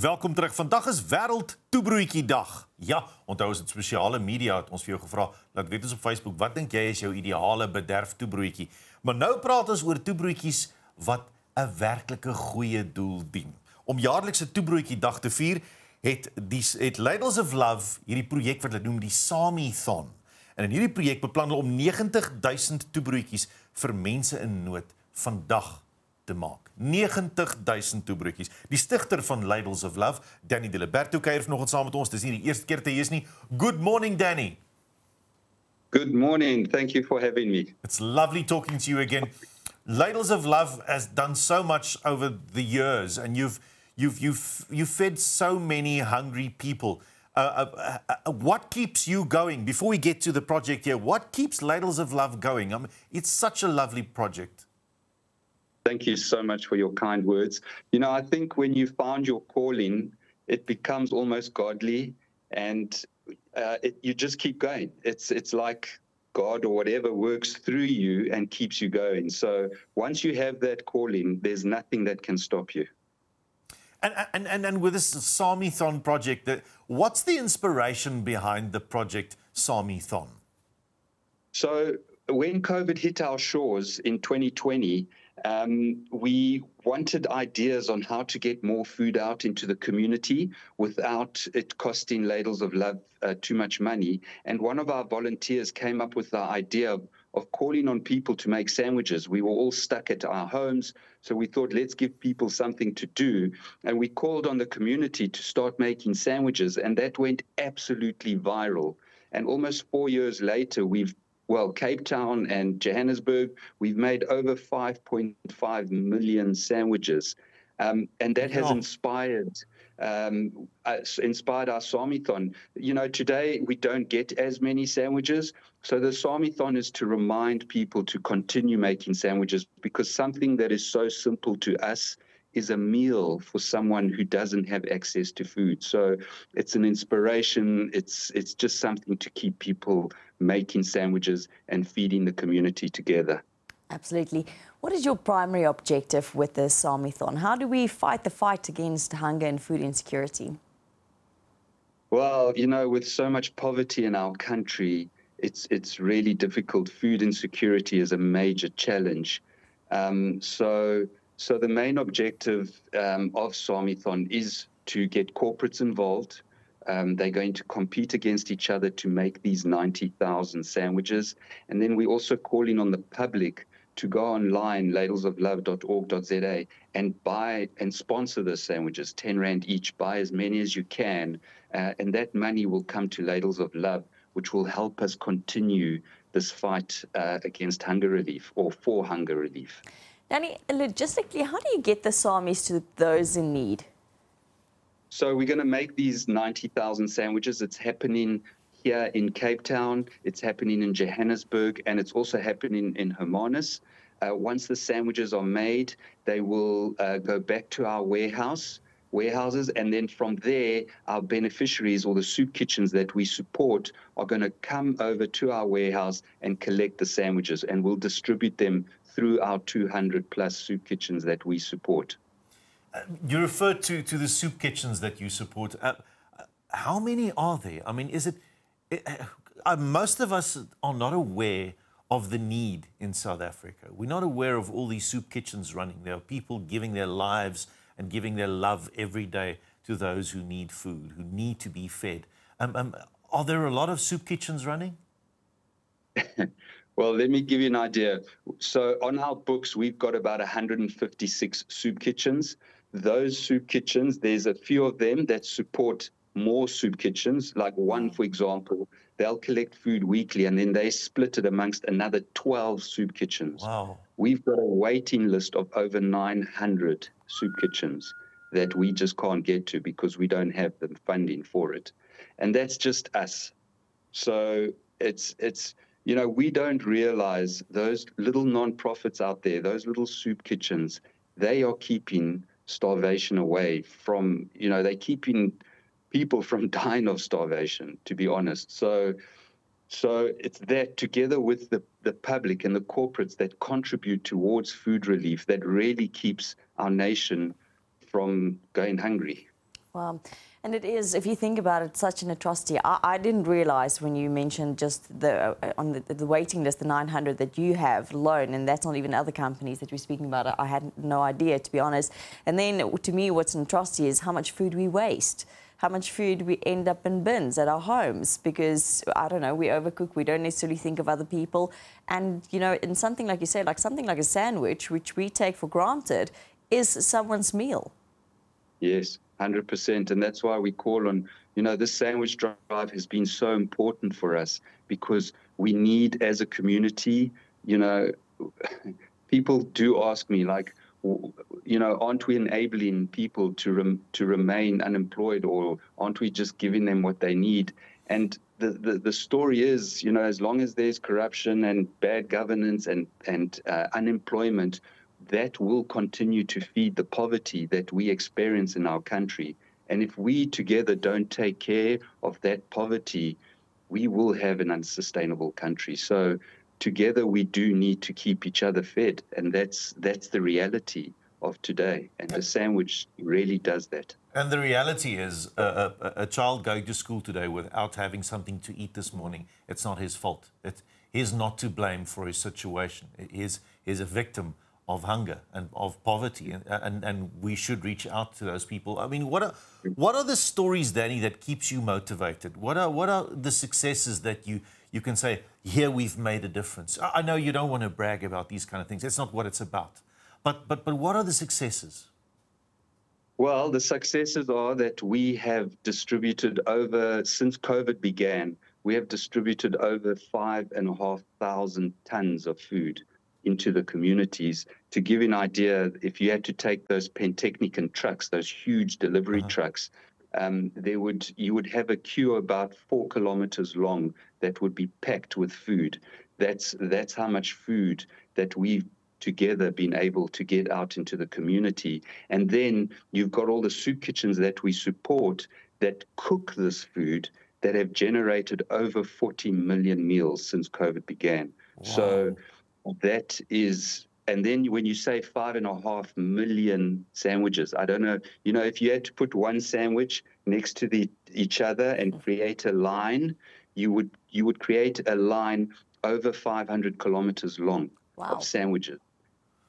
Welkom terug. Vandag is wêreld toebroodjie dag. Ja, onthou ons het spesiale media het ons vir jou gevra, laat weet ons op Facebook, wat dink jy is jou ideale bederf toebroodjie? Maar nou praat ons oor toebroodjies wat 'n werklike goeie doel dien. Om jaarlikse toebroodjie dag te vier, het die het Ladles of Love hierdie projek wat hulle noem die Sami-thon. En in hierdie projek beplan hulle om 90000 toebroodjies vir mense in nood vandag te maak. 90000 toebroodjies. Die stigter van Ladles of Love, Danny Diliberto kuier vanoggend saam met ons. Dis nie die eerste keer te hier is nie. Good morning Danny. Good morning. Thank you for having me. It's lovely talking to you again. Ladles of Love has done so much over the years and you've you've you've you've fed so many hungry people. Uh, uh, uh, what keeps you going before we get to the project here? What keeps Ladles of Love going? I mean, it's such a lovely project. Thank you so much for your kind words. You know, I think when you found your calling, it becomes almost godly, and uh, it, you just keep going. It's it's like God or whatever works through you and keeps you going. So once you have that calling, there's nothing that can stop you. And and and, and with this Sarmiethon project, what's the inspiration behind the project Sarmiethon? So when COVID hit our shores in 2020 um, we wanted ideas on how to get more food out into the community without it costing Ladles of Love uh, too much money. And one of our volunteers came up with the idea of, of calling on people to make sandwiches. We were all stuck at our homes, so we thought, let's give people something to do. And we called on the community to start making sandwiches, and that went absolutely viral. And almost four years later, we've well, Cape Town and Johannesburg, we've made over 5.5 million sandwiches. Um, and that has inspired um, uh, inspired our Sarmiethon. You know, today we don't get as many sandwiches. So the Sarmiethon is to remind people to continue making sandwiches because something that is so simple to us is a meal for someone who doesn't have access to food. So it's an inspiration. It's it's just something to keep people making sandwiches and feeding the community together. Absolutely. What is your primary objective with this Sarmiethon? How do we fight the fight against hunger and food insecurity? Well, you know, with so much poverty in our country, it's it's really difficult. Food insecurity is a major challenge. Um, so so the main objective um, of Sarmiethon is to get corporates involved. Um, they're going to compete against each other to make these 90,000 sandwiches. And then we're also calling on the public to go online, ladlesoflove.org.za, and buy and sponsor the sandwiches, 10 Rand each. Buy as many as you can. Uh, and that money will come to Ladles of Love, which will help us continue this fight uh, against hunger relief or for hunger relief. Danny, logistically, how do you get the Samis to those in need? So we're going to make these 90,000 sandwiches. It's happening here in Cape Town, it's happening in Johannesburg, and it's also happening in Hermanus. Uh, once the sandwiches are made, they will uh, go back to our warehouse warehouses and then from there our beneficiaries or the soup kitchens that we support are going to come over to our warehouse and collect the sandwiches and we'll distribute them through our 200 plus soup kitchens that we support. You referred to, to the soup kitchens that you support. Uh, how many are there? I mean, is it, it uh, uh, most of us are not aware of the need in South Africa. We're not aware of all these soup kitchens running. There are people giving their lives and giving their love every day to those who need food, who need to be fed. Um, um, are there a lot of soup kitchens running? Well, let me give you an idea. So on our books, we've got about 156 soup kitchens. Those soup kitchens, there's a few of them that support more soup kitchens, like one, mm. for example, they'll collect food weekly and then they split it amongst another 12 soup kitchens. Wow. We've got a waiting list of over 900 soup kitchens that we just can't get to because we don't have the funding for it. And that's just us. So it's, it's, you know, we don't realize those little non-profits out there, those little soup kitchens, they are keeping starvation away from, you know, they're keeping people from dying of starvation, to be honest. So, so it's that together with the, the public and the corporates that contribute towards food relief that really keeps our nation from going hungry. Well, and it is, if you think about it, such an atrocity. I, I didn't realize when you mentioned just the uh, on the, the, waiting list, the 900 that you have alone, and that's not even other companies that we're speaking about. I had no idea, to be honest. And then to me, what's an atrocity is how much food we waste. How much food we end up in bins at our homes because I don't know, we overcook, we don't necessarily think of other people. And you know, in something like you said, like something like a sandwich, which we take for granted, is someone's meal. Yes, 100%. And that's why we call on, you know, this sandwich drive has been so important for us because we need, as a community, you know, people do ask me, like, you know, aren't we enabling people to rem- to remain unemployed, or aren't we just giving them what they need? And the, the, the story is, you know, as long as there's corruption and bad governance and and uh, unemployment, that will continue to feed the poverty that we experience in our country. And if we together don't take care of that poverty, we will have an unsustainable country. So together we do need to keep each other fed. And that's that's the reality of today. And the sandwich really does that. And the reality is, a, a, child going to school today without having something to eat this morning, it's not his fault. It, he's not to blame for his situation. He's, he's a victim of hunger and of poverty, and, and, and we should reach out to those people. I mean, what are, what are the stories, Danny, that keeps you motivated? What are, what are the successes that you, you can say, here we've made a difference? I know you don't want to brag about these kind of things. That's not what it's about. But, but, but what are the successes? Well, the successes are that we have distributed over, since COVID began, we have distributed over five and a half thousand tons of food into the communities. To give you an idea, if you had to take those Pantechnicon trucks, those huge delivery uh-huh. trucks, um, there would you would have a queue about four kilometers long that would be packed with food. That's that's how much food that we've together been able to get out into the community. And then you've got all the soup kitchens that we support that cook this food that have generated over 40 million meals since COVID began. Wow. So that is and then when you say five and a half million sandwiches, I don't know, you know, if you had to put one sandwich next to the each other and mm. create a line, you would you would create a line over 500 kilometers long wow. of sandwiches.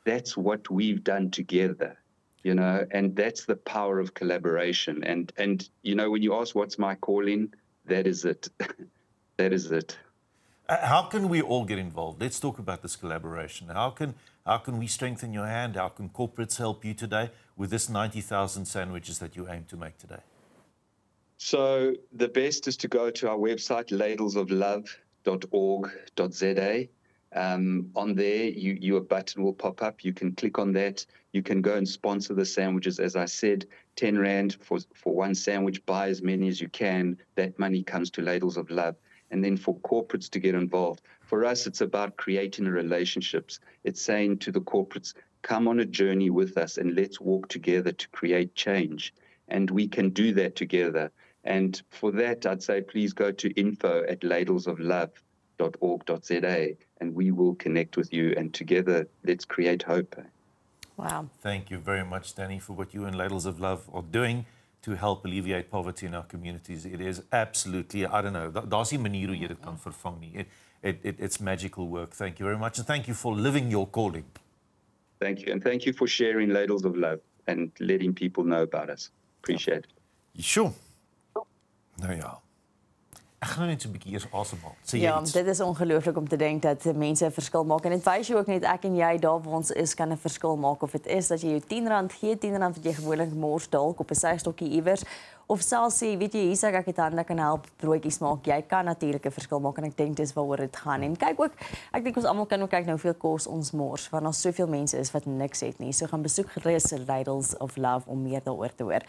That's what we've done together, you know, and that's the power of collaboration. And and you know, when you ask what's my calling, that is it. that is it. Uh, how can we all get involved? Let's talk about this collaboration. How can how can we strengthen your hand? How can corporates help you today with this 90,000 sandwiches that you aim to make today? So the best is to go to our website ladlesoflove.org.za. Um, on there, you, your button will pop up. You can click on that. You can go and sponsor the sandwiches. As I said, 10 Rand for, for one sandwich. Buy as many as you can. That money comes to Ladles of Love and then for corporates to get involved. For us, it's about creating relationships. It's saying to the corporates, come on a journey with us and let's walk together to create change. And we can do that together. And for that, I'd say please go to info at ladlesoflove.org.za and we will connect with you. And together, let's create hope. Wow. Thank you very much, Danny, for what you and Ladles of Love are doing to help alleviate poverty in our communities. It is absolutely, I don't know, daar's nie manier hoe jy dit kan vervang nie. It, it, it, it's magical work. Thank you very much. And thank you for living your calling. Thank you. And thank you for sharing ladles of love and letting people know about us. Appreciate it. Sure. Nou ja. Gaan net 'n bietjie eers asemhaal. Sê jy Ja, iets? dit is ongelooflik om te dink dat mense 'n verskil maak en dit wys jou ook net ek en jy daar waar ons is kan 'n verskil maak of dit is dat jy jou R10 gee, R10 wat jy gewoonlik mors dalk op 'n seistokkie iewers of selfs sê, weet jy, hier's ek ek het hande kan help broodjies maak. Jy kan natuurlik 'n verskil maak en ek dink dis waaroor dit gaan. En kyk ook, ek dink ons almal kan ook kyk nou hoeveel kos ons mors want daar soveel mense is wat niks het nie. So gaan besoek gerus Ladles of Love om meer daaroor te hoor.